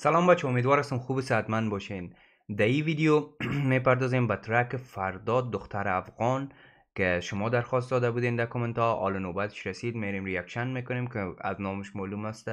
سلام بچه امیدوار هستم خوب صحتمند باشین. در این ویدیو می‌پردازیم به track فرداد دختر افغان که شما درخواست داده بودین در کامنت ها حال نوبتش رسید؟ میریم reaction می‌کنیم که از نامش معلوم است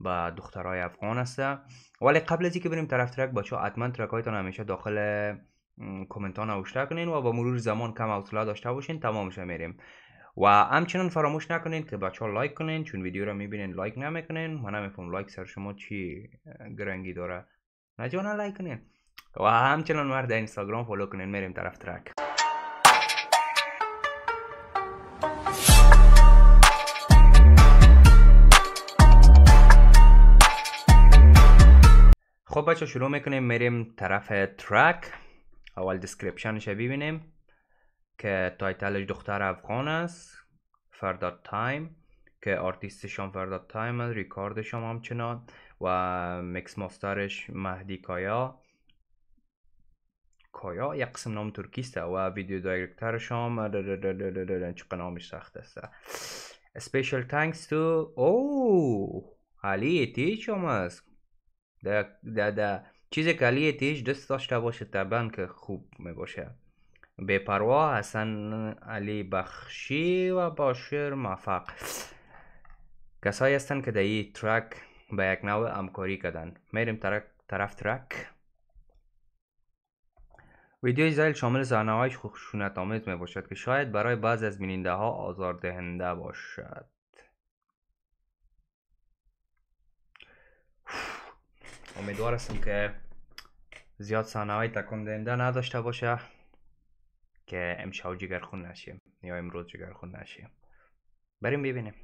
به دخترای افغان است. ولی قبل از اینکه بریم طرف track بچه حتما track هایتان همیشه داخل کامنت ها نوشته کنین و با مرور زمان کم حوصله داشته باشین. تمامش میریم. و همچنان فراموش نکنین که بچه ها لایک کنین چون ویدیو رو می‌بینین لایک نمی‌کنین. من نمیفهمم لایک سر شما چی گرنگی داره. نه like کنین. و همچنان مره د اینستاگرام follow کنین. میریم طرف track. خب بچه شروع می‌کنیم. میریم طرف track. اول description ش ببینیم. که title ش دختر افغان است فرداد تایم که آرتیستش هم فرداد تایم است ریکاردش هم همچنان و mix master ش مهدی کایا. کایا؟ یک قسم نام ترکیسته و video director ش هم چقدر نامش سخت است. special thanks to او علی تیچ هم است. ده ده چیزی که علی تیچ دست داشته باشه طبعا که خوب می باشه بپروا حسن علی بخشی و باشر موفق. کسایی هستند که در این ترک به یک نوع همکاری کردن میریم طرف, ترک. ویدیوی زیل شامل زنه هایش خشونت آمیز می باشد که شاید برای بعض از بیننده ها آزاردهنده باشد. امیدوار هستم که زیاد صحنه های تکان دهنده نداشته باشه. که امشب جگرخون نشیم یا امروز جگرخون نشیم. بریم ببینیم.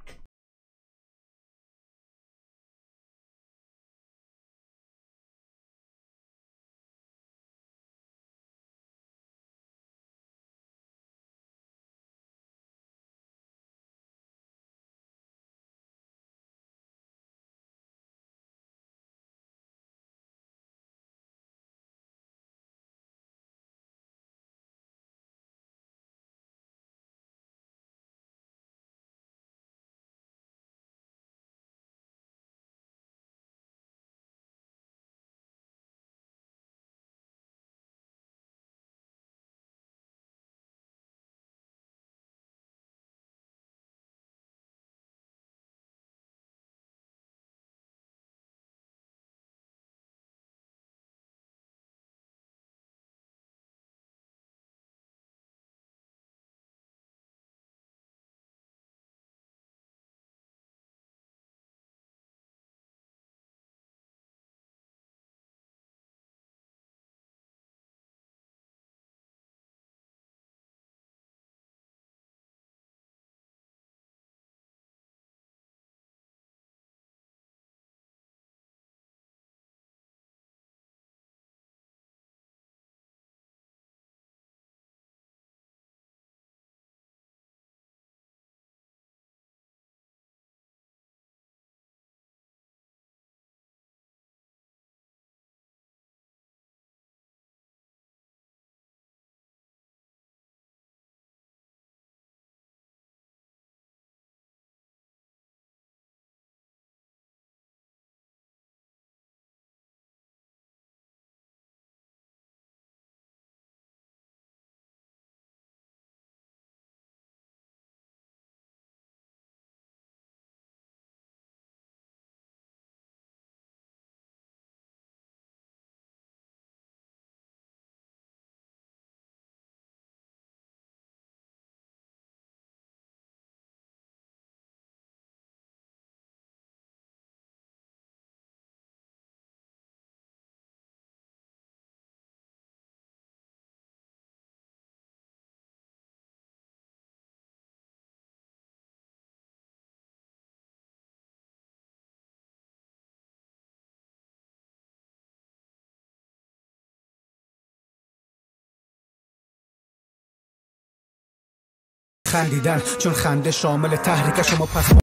خندیدن چون خنده شامل تحریک شما پس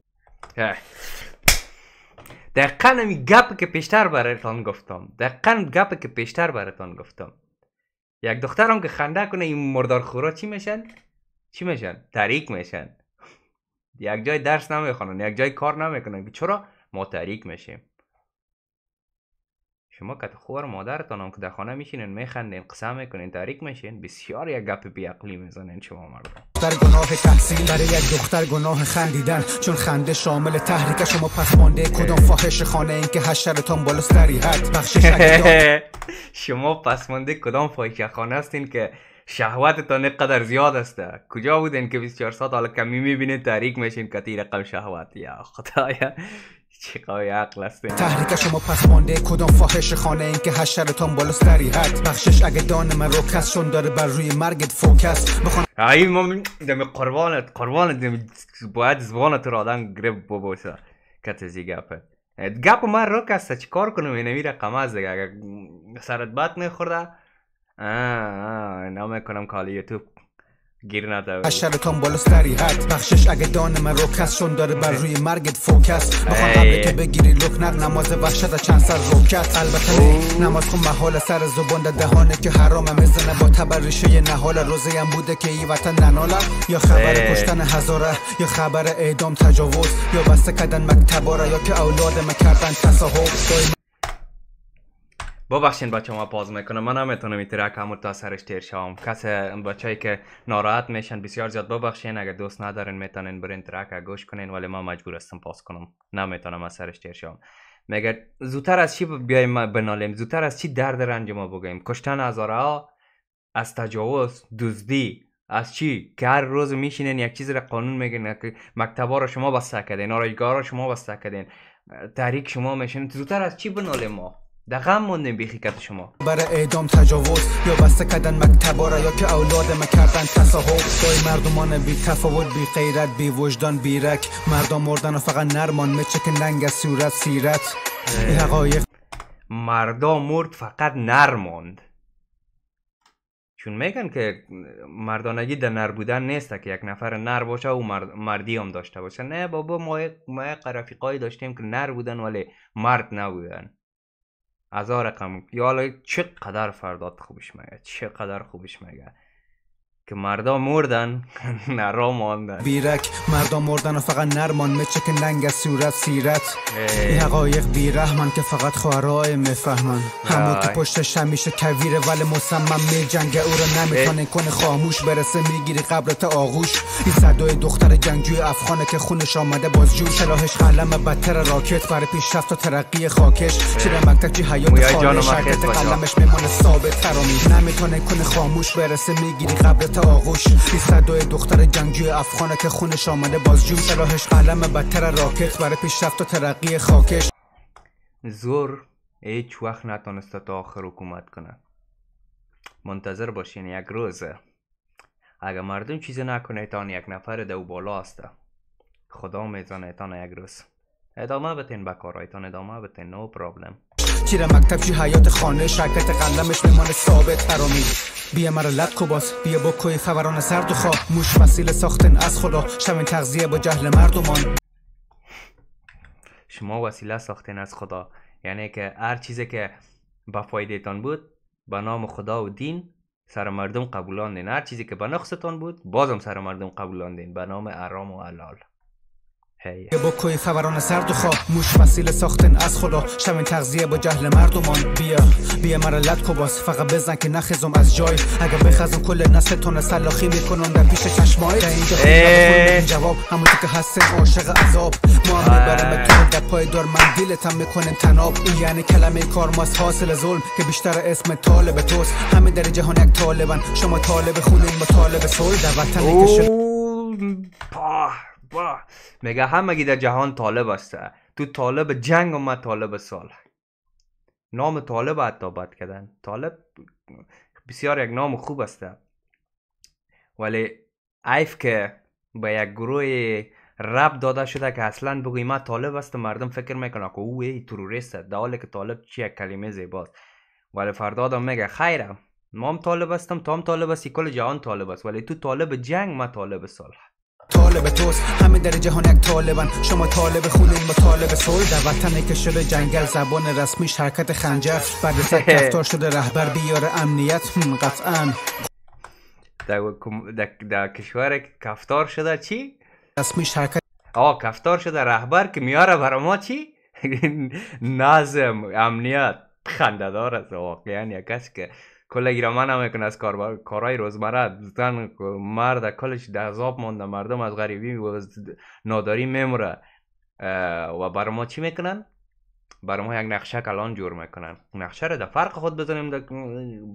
دقیقا همی گپ که پیشتر برایتان گفتم. دقیقا گپ که پیشتر برایتان گفتم. یک دخترم که خنده کنه این مردار خورا چی میشن؟ چی میشن؟ تحریک میشن. یک جای درس نمی‌خوانن یک جای کار نمی‌کنن. چرا؟ ما تحریک میشیم. شما که خوار مادرتان هم که در خانه میشینین میخندین قسم می‌کنین تحریک میشین. بسیار یک گپ بیعقلی می‌زنین شما مردم. در گناه تحصیل برای یک دختر گناه خندیدن. چون خنده شامل تحریک شما پس مانده کدام فاحش خانه این که حشرتان بالاست در حد. داد شما پس مانده کدام فاحشه خانه هستین که شهوتتان اینقدر زیاد است؟ کجا بودین که 24 ساعت حالا کمی می‌بینین تحریک میشین که تی رقم شهوت. یا خدایا. چه قوی عقل هستین تحریک شما پس مانده کدام فاحش خانه این که حشرتان بالاست در حد؟ بخشش اگه دان من رو کس چون داره بر روی مرگت فوکس. بخوان ای ما دم قربانت قربانت دم باید زبانت رو آدم گرب ببوسه. کت زی گپه. گپ من رو کسته چی کار کنم؟ اینه میره قماز دیگه. اگه سرت بد میخورده آه آه نمی‌کنم کال یوتیوب. گیر نده حشرتان بالاست در حد. بخشش اگه دان من رو کس چون داره بر روی مرگت فوکس. بخوان قبل. که بگیری لک نر نماز وحشت از چند سر روکت البته نه نماز خون محال سر زبان در دهانه که حرام می‌زنه با تبر ریشه نهال. روزه هم بوده که ای وطن نناله. یا خبر. کشتن هزاره یا خبر اعدام تجاوز. یا بسته کردن مکتباره یا که اولاد مکردن تصاحب. ببخشین بچه ما پاز می‌کنم. من نمی‌تونم این ترک همون تا سرش تیر شوم. کس بچه‌ای که ناراحت میشن بسیار زیاد ببخشین. اگه دوست ندارین می‌تونین برین ترک گوش کنین ولی من مجبور هستم پاس کنم. نمی‌تونم از سرش تیر شوم. مگه زودتر از چی بیایم ما بنالیم؟ زودتر از چی درد رنج ما بگویم کشتن هزاره ها از تجاوز دزدی از چی؟ که هر روز میشینین یک چیز را قانون میگین مکتبا رو شما بسته کردین آرایگاه رو شما بسته کردین. تحریک شما میشین زودتر از چی بنالیم ما؟ غم موندیم بیخیکت شما. برای اعدام تجاوز یا بسته کردن مکتباره یا که اولاد مکردن تصاحب دای مردمان بی تفاوت بی غیرت بی وجدان بی رک. مردم مردن و فقط نرمان مچک ننگ از صورت سیرت. حقایق مردا مرد فقط نر ماند. چون میگن که مردانگی در نر بودن نیست که یک نفر نر باشه و مرد مردی هم داشته باشه. نه بابا ما یک- ما رفیقایی داشتیم که نر بودن ولی مرد نبودن. هزار رقم یا حالا چقدر فرداد خوبش میگه چقدر خوبش میگه که مردا مردن نرا ماندن. بیرک مردم مردن و فقط نرمان. مچک ننگ از صورت سیرت. این حقایق بیرحمن که فقط خواهرای می‌فهمن همون که. پشتش همیشه کویره ولی مصمم می جنگه او رو نمی‌تونه کنه خاموش برسه می‌گیری قبرت آغوش. این صدای دختر جنگجوی افغانه که خونش آمده باز جوش سلاحش قلم بدتر راکت. برای پیشرفت و ترقی خاکش. شیر مکتب چی حیات خانه شرکت. قلمش میمانه ثابت ترامی. نمی‌تونه کنه خاموش برسه می‌گیری قبرت آغوش این صدای دختر جنگجوی افغانه که خونش آمده باز جوش سلاحش قلم بدتر راکت برای پیشرفت و ترقی خاکش. زور هیچ وقت نتونسته تا آخر حکومت کنه. منتظر باشین یک روز اگه مردم چیزی نکنه تان یک نفر دو بالا هسته خدا می‌زنه تان یک روز. ادامه بتین به کارایتان ادامه بتین نو پرابلم چیره مکتب چی حیات خانه شرکت قلمش میمانه ثابت ترامی بیا مرا لب کباس بیا با کوی خبران سرد و خواه موش وسیله ساختن از خدا شمین تغذیه با جهل مردمان. شما وسیله ساختین از خدا. یعنی که هر چیزی که به فایده تان بود به نام خدا و دین سر مردم قبولاندین. هر چیزی که به نقصتان بود بازم سر مردم قبولاندین. به نام ارام و حلال. هی. بیا با کوی خبران سرد و خواه موش وسیله ساختن از خدا. شمین تغذیه با جهل مردمان. بیا بیا مرا لب کباس فقط بزن که نخزم از جای. اگه بخزم کل نسل تون سلاخی می‌کنم در پیش چشمای. در اینجا جواب. همونطور که هستن عاشق عذاب. ما هم می‌برم تو در پای دار. من دیلتم می‌کنن تناب. این یعنی کلمه کار ماست. حاصل ظلم که بیشتر اسم طالب توست. همه در جهان یک طالبن. شما طالب خونین ما طالب صلح. در وطنی که باه میگه همگی در جهان طالب هسته تو طالب جنگ و من طالب صلح نام طالب حتی بد کردن. طالب بسیار یک نام خوب هسته ولی عیف که به یک گروه رب داده شده که اصلا بگوی من طالب هستم مردم فکر می‌کنه که او ای تروریست. در حالی که طالب چی کلمه زیباست. ولی فردا میگه خیره ما هم طالب هستم تو هم طالب هستی کل جهان طالب است. ولی تو طالب جنگ من طالب صلح طالب توست. همه در جهان یک طالبن. شما طالب خونین ما طالب صلح در وطنی که شده جنگل زبان رسمیش حرکت خنجر. بعد کفتار شده رهبر بیار امنیت. قطعا. در, در, در کشور کفتار شده چی؟ رسمیش حرکت آه کفتار شده رهبر که میاره برای ما چی؟ نظم امنیت. خنده دار است واقعا یک کسی که کل گیرمان هم می‌کنه از کار کارهای روزمره. زن مرد کلش در عذاب مونده. مردم از غریبی و ناداری میموره. و برای ما چی می‌کنن؟ برای ما یک نقشه کلان جور می‌کنن. نقشه رو در فرق خود بزنیم در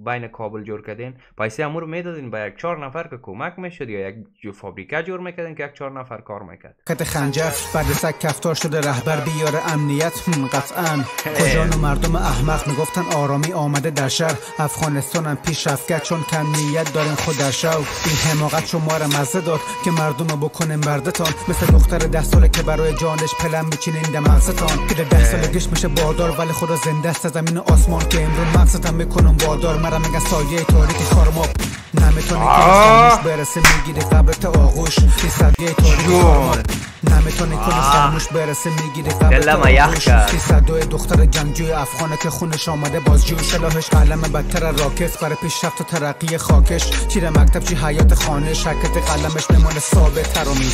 بین کابل جور کردین. پیسه امور می‌دادین با یک چهار نفر که کمک می‌شد یا یک جو فابریکه جور می‌کردین که یک چهار نفر کار می‌کرد. کت خنجر بعد سگ کفتار شده رهبر بیار امنیت. قطعا. کجان و مردم احمق می‌گفتن آرامی آمده در شهر. افغانستان هم پیش رفت چون کم نیت دارن خود در شو این حماقت شما را مزه داد که مردم بکنه مردتان مثل دختر ده ساله که برای جانش پلم میچینین در مغزتان که ده سالگیش میشه باردار ولی خدا زنده است. زمین آسمان که امرو مغزتم می‌کنم باردار مرا میگن سایه تاریک خارما نمی‌تونه که خاموش برسه می‌گیری قبرت آغوش. این صدیه تاریک خارما نمی‌تونه کنه خاموش برسه قبرت آغوش. این صدای دختر جنگجوی افغانه که خونش آمده بازجو سلاحش. قلم بدتر راکت. برای پیشرفت و ترقی خاکش. چیره مکتب چی حیات خانه. شکت قلمش نمانه ثابت ترامی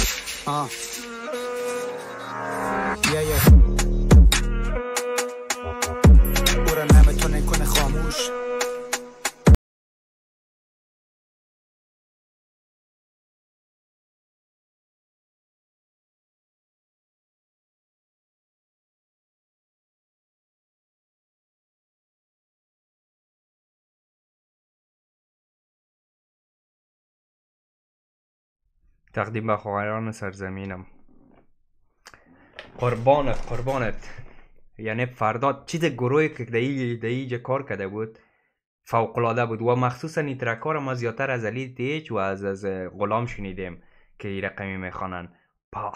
تقدیم به خواهران سرزمینم. قربانت قربانت. یعنی فردا چیز گروهی که در اینجا کار کرده بود فوقلاده بود و مخصوصا این ترکار ما زیادتر از علی دیج و از از غلام شنیدیم که این رقمی می‌خوانن. پا.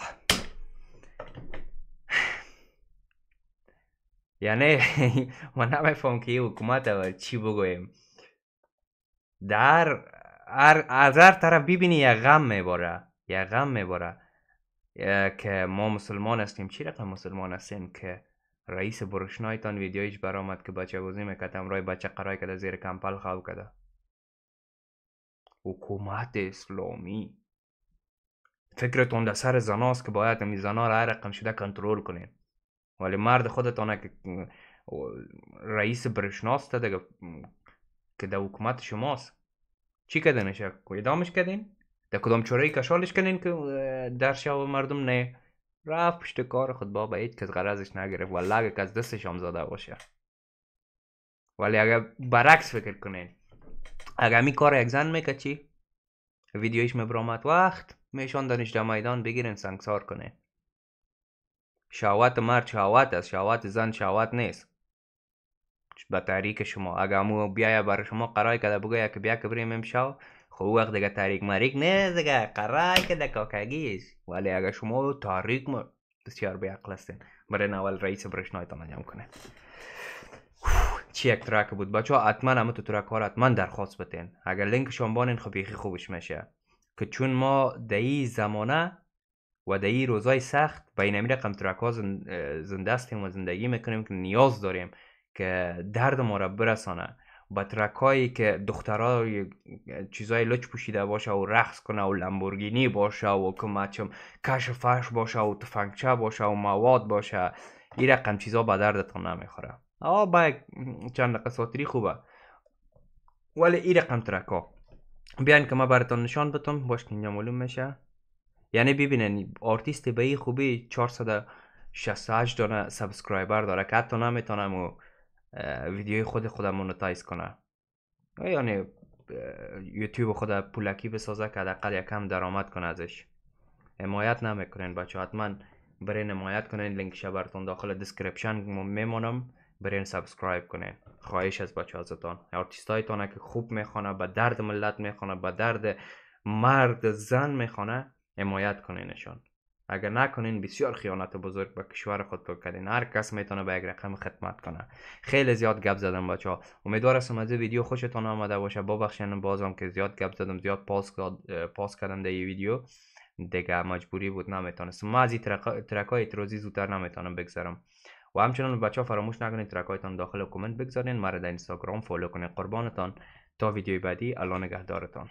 یعنی ما نمیفهم که حکومت چی بگویم. در از هر طرف ببینی یه غم میباره. یه غم میباره. که ما مسلمان هستیم. چی رقم مسلمان هستیم که رئیس برشنایتان ویدیویش برآمد که بچه بازی می‌کرد امرای بچه قرای کده زیر کمپل خواب کده حکومت اسلامی. فکرتون در سر زناست که باید می زنا را هر رقم شده کنترل کنین. ولی مرد خودتانه که رئیس برشناست دیگه که در حکومت شماست. چی کردنش ادامش کردین در کدام چوره کشالش کنین که در شو مردم نه رفت پشت کار خود بابا هیچ کس غرضش نگرفت ولی اگه کس دستش هم زده باشه ولی اگر برعکس فکر کنین. اگر می کار یک زن چی؟ ویدیویش مبرامت وقت میشان دانش در میدان بگیرن سنگسار کنه شهوت مرد شهوت است شهوت زن شهوت نیست. به تحریک شما. اگر مو بیایه برای شما قرار کده بگویه که بیا که بریم امشب خب وقت دیگه تاریک مریک نه دیگه قرار که کاکگی ولی اگر شما تاریک ما بسیار به عقل هستین. برای اول رئیس برشنایتان انجام کنه چی یک ترک بود؟ بچه ها حتما همه تو ترک ها حتما درخواست بتین اگر لینک شنبانین خب بیخی خوبش میشه. که چون ما دهی زمانه و دهی روزای سخت بین امی رقم ترک ها زنده هستیم و زندگی می‌کنیم که نیاز داریم که درد ما را برسانه با ترکایی که دخترها چیزای لچ پوشیده باشه و رقص کنه و لامبورگینی باشه و کمچم کش فش باشه و تفنگچه باشه و مواد باشه این رقم چیزا به دردتون نمی‌خوره. آه با چند دقیقه خوبه. ولی این رقم track ا بیاین که ما براتون نشان بتم باش اینجا معلوم میشه. یعنی ببینین آرتیست به این خوبی 468 دانه subscriber داره که حتی نمی‌تونم و ویدیوی خود خودم monetize کنه یعنی یوتیوب خود پولکی بسازه که حداقل یکم درآمد کنه ازش. حمایت نمی‌کنین بچه حتما برین حمایت کنین. لینکش براتون داخل description میمونم. برین subscribe کنین. خواهش از بچه ازتان آرتیست هایتانه که خوب می‌خوانه به درد ملت می‌خوانه به درد مرد زن می‌خوانه حمایت کنینشان اگر نکنین بسیار خیانت بزرگ به کشور خود بکنین هر کس می‌تونه به یک رقم خدمت کنه. خیلی زیاد گپ زدم بچه ها امیدوارم از ویدیو خوشتون آمده باشه. ببخشین بازم که زیاد گپ زدم زیاد pause pause کردم در ویدیو. دیگه مجبوری بود نمی‌تونستم. ما از این track های اعتراضی زودتر نمی‌تونم بگذارم و همچنان بچه ها فراموش نکنید ترک هایتان داخل کامنت بگذارین. مرا در اینستاگرام فالو کنید. قربانتان. تا ویدیوی بعدی الان نگهدارتان.